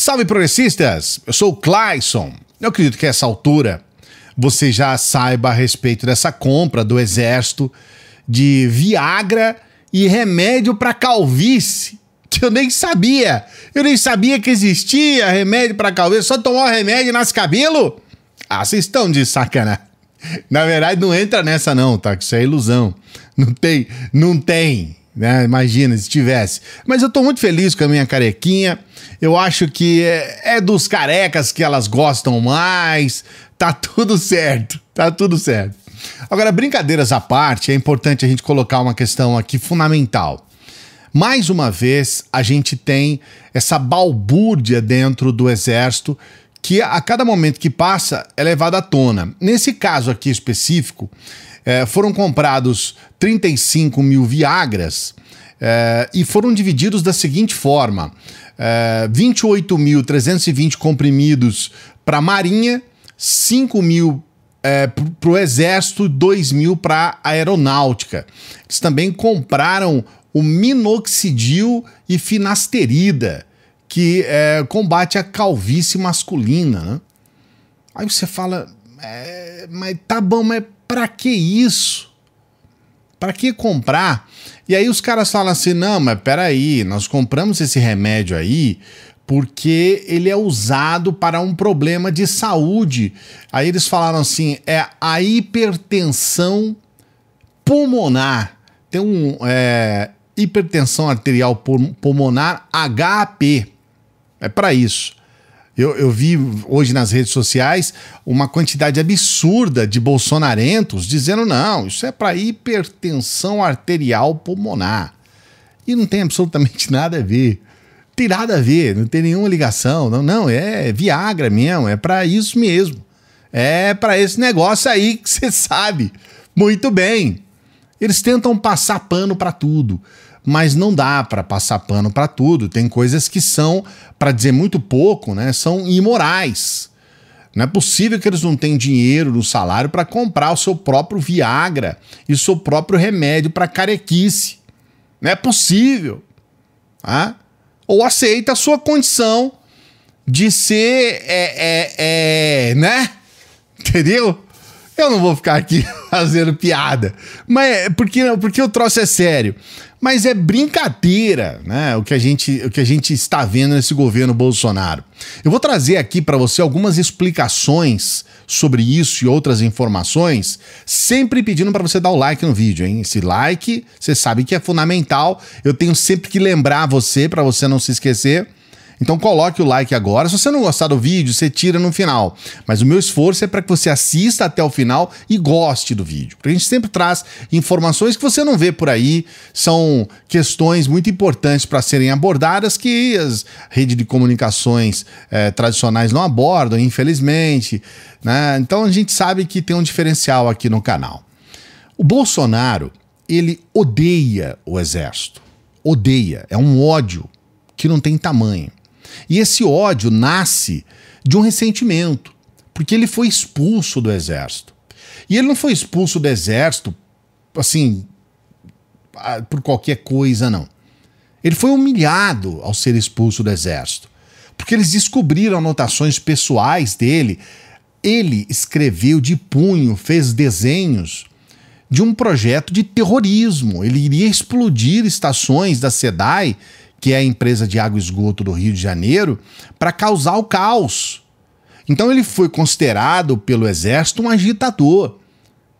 Salve progressistas! Eu sou o Clayson. Eu acredito que a essa altura você já saiba a respeito dessa compra do exército de Viagra e remédio para calvície, que eu nem sabia. Eu nem sabia que existia remédio para calvície. Só tomar remédio e nasce cabelo? Ah, vocês estão de sacanagem. Na verdade, não entra nessa não, tá? Isso é ilusão. Não tem, não tem. Né? Imagina se tivesse. Mas eu tô muito feliz com a minha carequinha. Eu acho que é, é dos carecas que elas gostam mais. Tá tudo certo. Tá tudo certo. Agora, brincadeiras à parte, é importante a gente colocar uma questão aqui fundamental. Mais uma vez, a gente tem essa balbúrdia dentro do exército que a cada momento que passa é levada à tona. Nesse caso aqui específico, é, foram comprados 35 mil Viagras é, e foram divididos da seguinte forma: é, 28.320 comprimidos para a Marinha, 5 mil é, para o Exército, 2 mil para a Aeronáutica. Eles também compraram o minoxidil e finasterida, que é, combate a calvície masculina. Né? Aí você fala, é, mas tá bom, mas para que isso? Para que comprar? E aí os caras falam assim: não, mas peraí, nós compramos esse remédio aí porque ele é usado para um problema de saúde. Aí eles falaram assim: é a hipertensão pulmonar. Tem um é, hipertensão arterial pulmonar HAP. É para isso. Eu, eu vi hoje nas redes sociais uma quantidade absurda de bolsonarentos dizendo: não, isso é para hipertensão arterial pulmonar. E não tem absolutamente nada a ver. Tem nada a ver, não tem nenhuma ligação. Não, não, é Viagra mesmo, é para isso mesmo. É para esse negócio aí que você sabe muito bem. Eles tentam passar pano para tudo mas não dá para passar pano para tudo. Tem coisas que são, para dizer muito pouco, né, são imorais. Não é possível que eles não tenham dinheiro no salário para comprar o seu próprio Viagra e o seu próprio remédio para carequice. Não é possível. Tá? Ou aceita a sua condição de ser, é, é, é, né? Entendeu? Eu não vou ficar aqui fazendo piada, mas é porque, porque o troço é sério. Mas é brincadeira, né? O que a gente, o que a gente está vendo nesse governo Bolsonaro. Eu vou trazer aqui para você algumas explicações sobre isso e outras informações, sempre pedindo para você dar o like no vídeo, hein? Esse like, você sabe que é fundamental. Eu tenho sempre que lembrar você para você não se esquecer. Então coloque o like agora. Se você não gostar do vídeo, você tira no final. Mas o meu esforço é para que você assista até o final e goste do vídeo. Porque a gente sempre traz informações que você não vê por aí. São questões muito importantes para serem abordadas que as redes de comunicações é, tradicionais não abordam, infelizmente. Né? Então a gente sabe que tem um diferencial aqui no canal. O Bolsonaro, ele odeia o exército. Odeia. É um ódio que não tem tamanho. E esse ódio nasce de um ressentimento, porque ele foi expulso do exército. E ele não foi expulso do exército, assim, por qualquer coisa, não. Ele foi humilhado ao ser expulso do exército, porque eles descobriram anotações pessoais dele. Ele escreveu de punho, fez desenhos de um projeto de terrorismo. Ele iria explodir estações da SEDAI que é a empresa de água e esgoto do Rio de Janeiro, para causar o caos. Então ele foi considerado pelo exército um agitador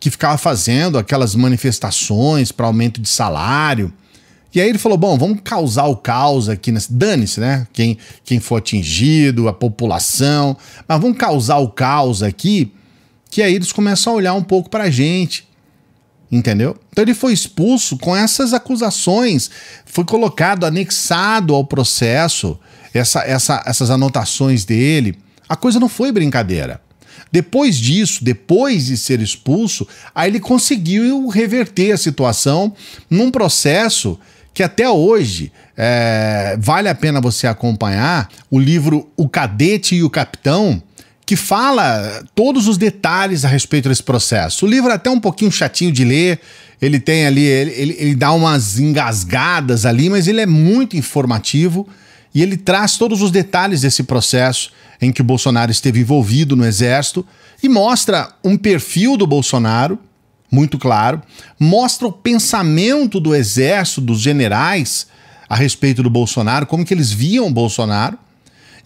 que ficava fazendo aquelas manifestações para aumento de salário. E aí ele falou: bom, vamos causar o caos aqui. Dane-se, né? Quem, quem for atingido, a população. Mas vamos causar o caos aqui. Que aí eles começam a olhar um pouco para a gente. Entendeu? Então ele foi expulso com essas acusações, foi colocado, anexado ao processo, essa, essa, essas anotações dele. A coisa não foi brincadeira. Depois disso, depois de ser expulso, aí ele conseguiu reverter a situação num processo que até hoje é, vale a pena você acompanhar. O livro O Cadete e o Capitão, que fala todos os detalhes a respeito desse processo. O livro é até um pouquinho chatinho de ler, ele tem ali, ele, ele, ele dá umas engasgadas ali, mas ele é muito informativo e ele traz todos os detalhes desse processo em que o Bolsonaro esteve envolvido no Exército e mostra um perfil do Bolsonaro muito claro, mostra o pensamento do Exército, dos generais a respeito do Bolsonaro, como que eles viam o Bolsonaro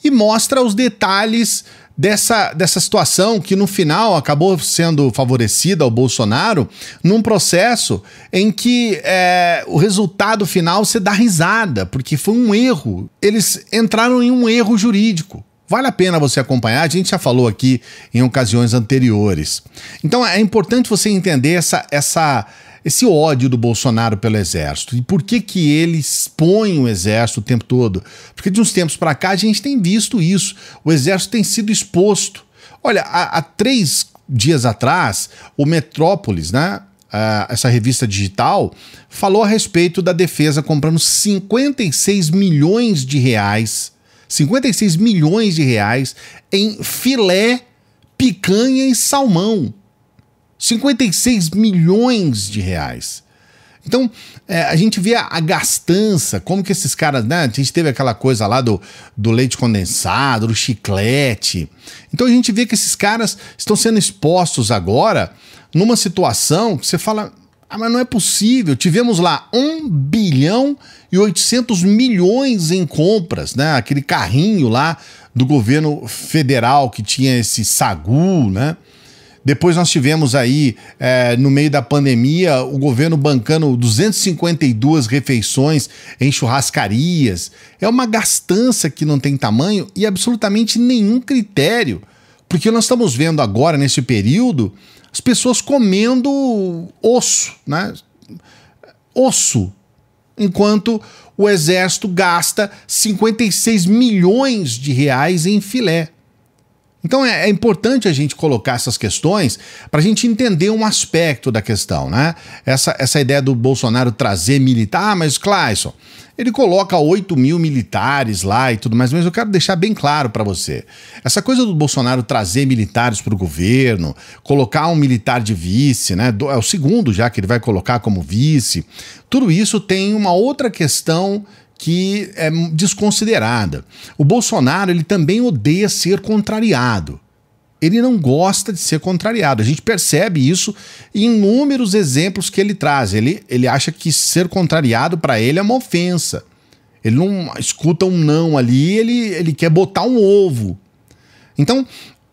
e mostra os detalhes dessa, dessa situação que no final acabou sendo favorecida ao Bolsonaro num processo em que é, o resultado final se dá risada, porque foi um erro. Eles entraram em um erro jurídico. Vale a pena você acompanhar, a gente já falou aqui em ocasiões anteriores. Então é importante você entender essa, essa, esse ódio do Bolsonaro pelo exército e por que que ele expõe o exército o tempo todo. Porque de uns tempos para cá a gente tem visto isso. O exército tem sido exposto. Olha, há, há três dias atrás, o Metrópolis, né? Uh, essa revista digital, falou a respeito da defesa comprando 56 milhões de reais, 56 milhões de reais em filé, picanha e salmão. 56 milhões de reais. Então, é, a gente vê a, a, gastança, como que esses caras, né? A gente teve aquela coisa lá do, do leite condensado, do chiclete. Então a gente vê que esses caras estão sendo expostos agora numa situação que você fala, ah, mas não é possível. Tivemos lá 1 bilhão e 800 milhões em compras, né? Aquele carrinho lá do governo federal que tinha esse sagu, né? Depois nós tivemos aí, é, no meio da pandemia, o governo bancando 252 refeições em churrascarias. É uma gastança que não tem tamanho e absolutamente nenhum critério. Porque nós estamos vendo agora, nesse período, as pessoas comendo osso, né? Osso. Enquanto o exército gasta 56 milhões de reais em filé. Então é, é, importante a gente colocar essas questões para a gente entender um aspecto da questão, né? Essa, essa ideia do Bolsonaro trazer militar, ah, mas Clayson, ele coloca 8 mil militares lá e tudo mais, mas eu quero deixar bem claro para você. Essa coisa do Bolsonaro trazer militares para o governo, colocar um militar de vice, né? É o segundo já que ele vai colocar como vice. Tudo isso tem uma outra questão que é desconsiderada. O Bolsonaro ele também odeia ser contrariado. Ele não gosta de ser contrariado. A gente percebe isso em inúmeros exemplos que ele traz. Ele, ele acha que ser contrariado para ele é uma ofensa. Ele não escuta um não ali, ele, ele quer botar um ovo. Então,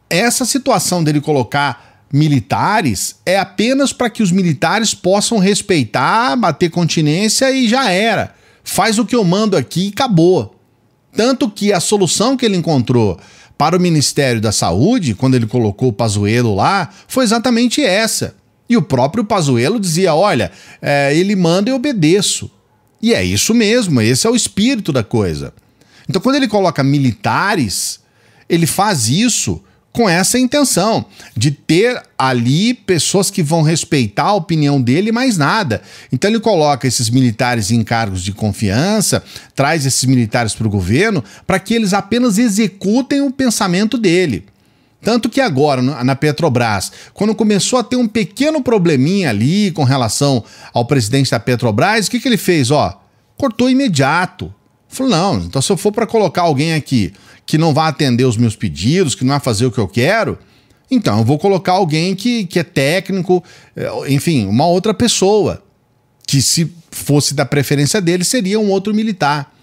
essa situação dele colocar militares é apenas para que os militares possam respeitar, bater continência e já era faz o que eu mando aqui e acabou. Tanto que a solução que ele encontrou para o Ministério da Saúde, quando ele colocou o Pazuello lá, foi exatamente essa. E o próprio Pazuello dizia: olha, é, ele manda e obedeço. E é isso mesmo, esse é o espírito da coisa. Então, quando ele coloca militares, ele faz isso com essa intenção de ter ali pessoas que vão respeitar a opinião dele mais nada. Então ele coloca esses militares em cargos de confiança, traz esses militares para o governo para que eles apenas executem o pensamento dele. Tanto que agora, na Petrobras, quando começou a ter um pequeno probleminha ali com relação ao presidente da Petrobras, o que, que ele fez? Ó, cortou imediato. Falou, não, então se eu for para colocar alguém aqui que não vai atender os meus pedidos, que não vai fazer o que eu quero, então eu vou colocar alguém que, que é técnico, é, enfim, uma outra pessoa, que se fosse da preferência dele seria um outro militar.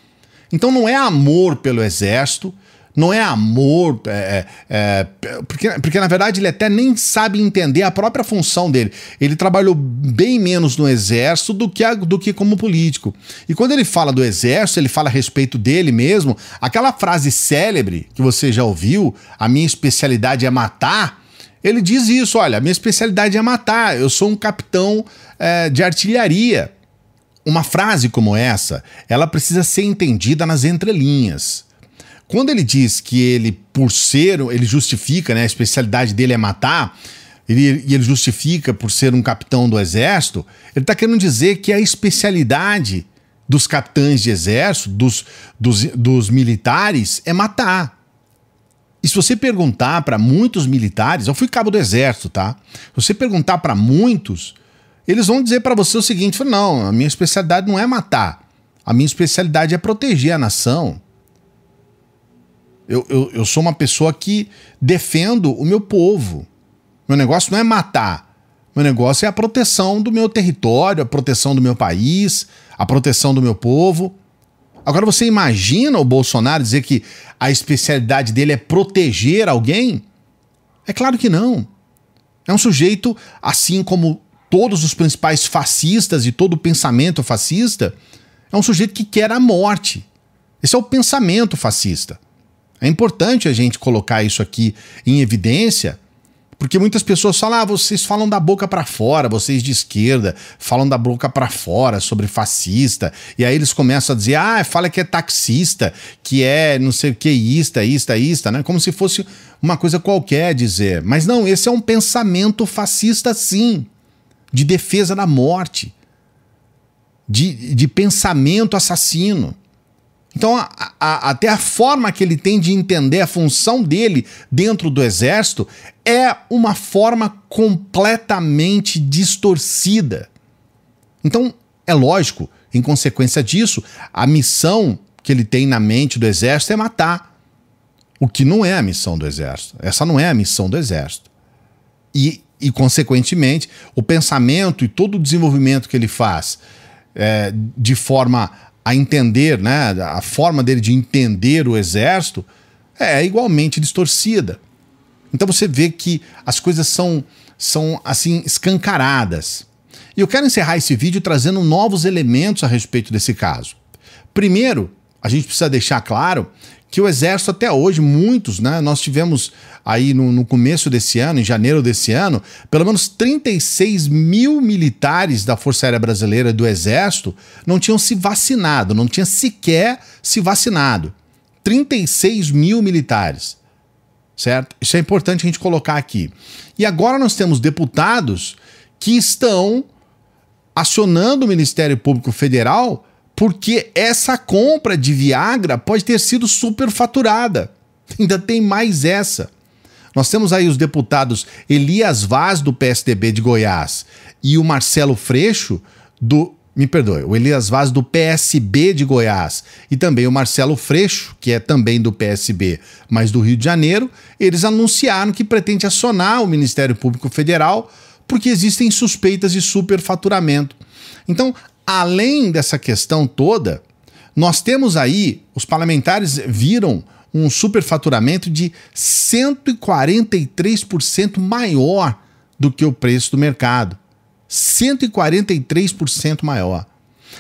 Então não é amor pelo exército, não é amor, é, é, é, porque, porque na verdade ele até nem sabe entender a própria função dele. Ele trabalhou bem menos no exército do que, a, do que como político. E quando ele fala do exército, ele fala a respeito dele mesmo. Aquela frase célebre que você já ouviu, a minha especialidade é matar. Ele diz isso: olha, a minha especialidade é matar, eu sou um capitão é, de artilharia. Uma frase como essa, ela precisa ser entendida nas entrelinhas. Quando ele diz que ele, por ser, ele justifica, né, a especialidade dele é matar, ele, e ele justifica por ser um capitão do exército, ele está querendo dizer que a especialidade dos capitães de exército, dos, dos, dos militares, é matar. E se você perguntar para muitos militares, eu fui cabo do exército, tá? Se você perguntar para muitos, eles vão dizer para você o seguinte: não, a minha especialidade não é matar. A minha especialidade é proteger a nação. Eu, eu, eu sou uma pessoa que defendo o meu povo. Meu negócio não é matar. Meu negócio é a proteção do meu território, a proteção do meu país, a proteção do meu povo. Agora você imagina o Bolsonaro dizer que a especialidade dele é proteger alguém? É claro que não. É um sujeito, assim como todos os principais fascistas e todo o pensamento fascista, é um sujeito que quer a morte. Esse é o pensamento fascista. É importante a gente colocar isso aqui em evidência, porque muitas pessoas falam: ah, vocês falam da boca para fora, vocês de esquerda falam da boca para fora sobre fascista, e aí eles começam a dizer: ah, fala que é taxista, que é não sei o que, ista, ista, ista, né? Como se fosse uma coisa qualquer dizer. Mas não, esse é um pensamento fascista, sim de defesa da morte, de, de pensamento assassino. Então, a, a, até a forma que ele tem de entender a função dele dentro do exército é uma forma completamente distorcida. Então, é lógico, em consequência disso, a missão que ele tem na mente do exército é matar. O que não é a missão do exército. Essa não é a missão do exército. E e, consequentemente, o pensamento e todo o desenvolvimento que ele faz é, de forma a entender, né, a forma dele de entender o exército é igualmente distorcida. Então você vê que as coisas são, são assim escancaradas. E eu quero encerrar esse vídeo trazendo novos elementos a respeito desse caso. Primeiro, a gente precisa deixar claro que o Exército até hoje, muitos, né? Nós tivemos aí no, no, começo desse ano, em janeiro desse ano, pelo menos 36 mil militares da Força Aérea Brasileira do Exército não tinham se vacinado, não tinham sequer se vacinado. 36 mil militares. Certo? Isso é importante a gente colocar aqui. E agora nós temos deputados que estão acionando o Ministério Público Federal porque essa compra de Viagra pode ter sido superfaturada. Ainda tem mais essa. Nós temos aí os deputados Elias Vaz, do PSDB de Goiás, e o Marcelo Freixo, do. Me perdoe, o Elias Vaz, do PSB de Goiás, e também o Marcelo Freixo, que é também do PSB, mas do Rio de Janeiro, eles anunciaram que pretende acionar o Ministério Público Federal porque existem suspeitas de superfaturamento. Então, além dessa questão toda, nós temos aí, os parlamentares viram um superfaturamento de 143% maior do que o preço do mercado. 143% maior.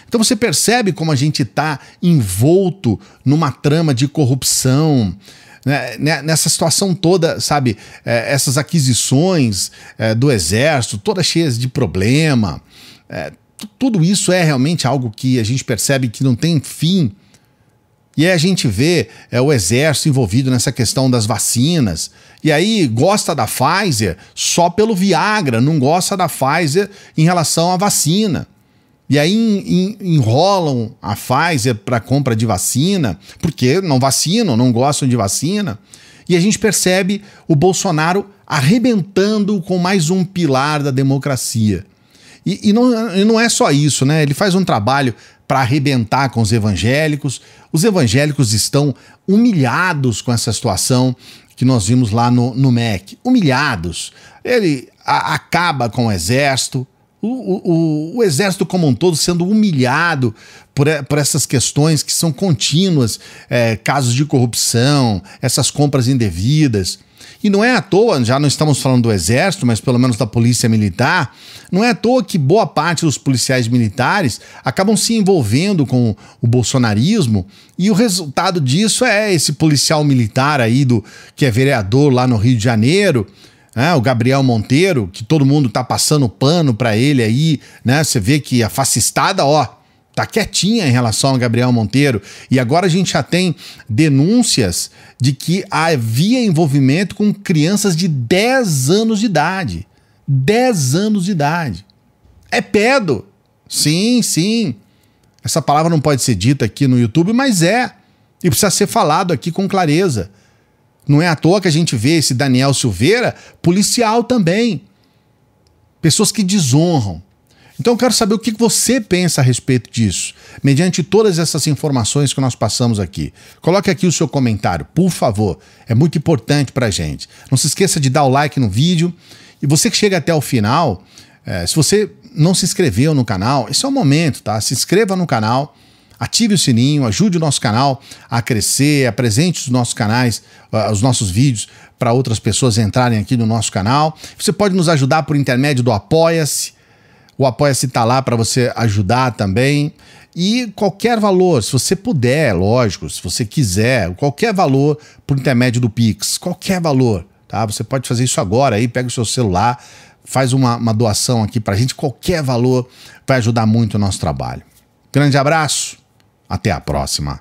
Então você percebe como a gente está envolto numa trama de corrupção, né, né nessa situação toda, sabe? É, essas aquisições é, do exército, todas cheias de problema. É, tudo isso é realmente algo que a gente percebe que não tem fim. E aí a gente vê é, o exército envolvido nessa questão das vacinas. E aí gosta da Pfizer só pelo Viagra, não gosta da Pfizer em relação à vacina. E aí in, in, enrolam a Pfizer para compra de vacina, porque não vacinam, não gostam de vacina. E a gente percebe o Bolsonaro arrebentando com mais um pilar da democracia. E, e, não, e não é só isso, né? Ele faz um trabalho para arrebentar com os evangélicos. Os evangélicos estão humilhados com essa situação que nós vimos lá no, no MEC. Humilhados. Ele a, acaba com o exército, o, o, o, exército como um todo sendo humilhado por, por essas questões que são contínuas, é, casos de corrupção, essas compras indevidas. E não é à toa, já não estamos falando do exército, mas pelo menos da polícia militar, não é à toa que boa parte dos policiais militares acabam se envolvendo com o bolsonarismo, e o resultado disso é esse policial militar aí do que é vereador lá no Rio de Janeiro, né, o Gabriel Monteiro, que todo mundo tá passando pano para ele aí, né? Você vê que a fascistada, ó, tá quietinha em relação a Gabriel Monteiro. E agora a gente já tem denúncias de que havia envolvimento com crianças de 10 anos de idade. 10 anos de idade. É pedo. Sim, sim. Essa palavra não pode ser dita aqui no YouTube, mas é. E precisa ser falado aqui com clareza. Não é à toa que a gente vê esse Daniel Silveira policial também. Pessoas que desonram, Então eu quero saber o que você pensa a respeito disso, mediante todas essas informações que nós passamos aqui. Coloque aqui o seu comentário, por favor. É muito importante para gente. Não se esqueça de dar o like no vídeo. E você que chega até o final, é, se você não se inscreveu no canal, esse é o momento, tá? Se inscreva no canal, ative o sininho, ajude o nosso canal a crescer, apresente os nossos canais, uh, os nossos vídeos para outras pessoas entrarem aqui no nosso canal. Você pode nos ajudar por intermédio do Apoia-se. O Apoia-se está lá para você ajudar também. E qualquer valor, se você puder, lógico, se você quiser, qualquer valor por intermédio do Pix, qualquer valor, tá? Você pode fazer isso agora aí, pega o seu celular, faz uma, uma doação aqui para a gente, qualquer valor vai ajudar muito o nosso trabalho. Grande abraço, até a próxima.